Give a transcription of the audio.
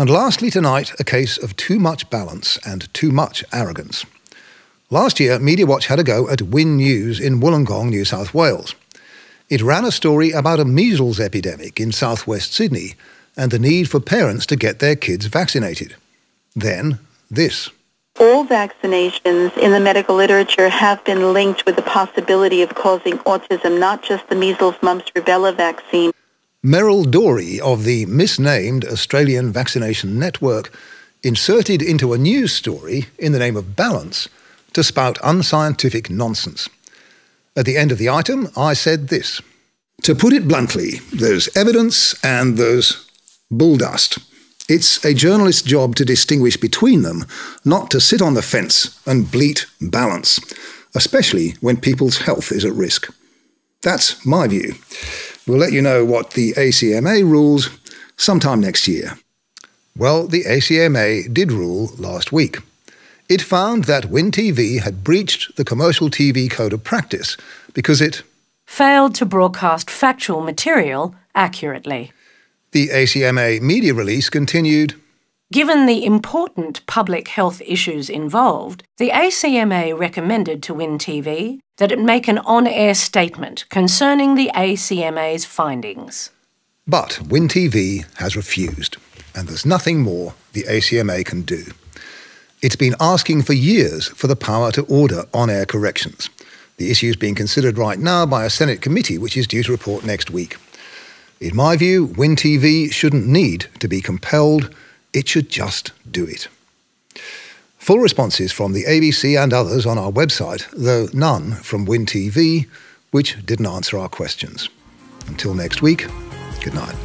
And lastly tonight, a case of too much balance and too much arrogance. Last year, Media Watch had a go at Win News in Wollongong, New South Wales. It ran a story about a measles epidemic in southwest Sydney and the need for parents to get their kids vaccinated. Then, this. All vaccinations in the medical literature have been linked with the possibility of causing autism, not just the measles, mumps, rubella vaccine. Meryl Dorey of the misnamed Australian Vaccination Network inserted into a news story in the name of balance to spout unscientific nonsense. At the end of the item, I said this. To put it bluntly, there's evidence and there's bull dust. It's a journalist's job to distinguish between them, not to sit on the fence and bleat balance, especially when people's health is at risk. That's my view. We'll let you know what the ACMA rules sometime next year. Well, the ACMA did rule last week. It found that WIN-TV had breached the commercial TV code of practice because it failed to broadcast factual material accurately. The ACMA media release continued Given the important public health issues involved, the ACMA recommended to WIN-TV that it make an on-air statement concerning the ACMA's findings. But WIN-TV has refused, and there's nothing more the ACMA can do. It's been asking for years for the power to order on-air corrections. The issue is being considered right now by a Senate committee which is due to report next week. In my view, WIN-TV shouldn't need to be compelled it should just do it. Full responses from the ABC and others on our website, though none from WIN-TV, which didn't answer our questions. Until next week, good night.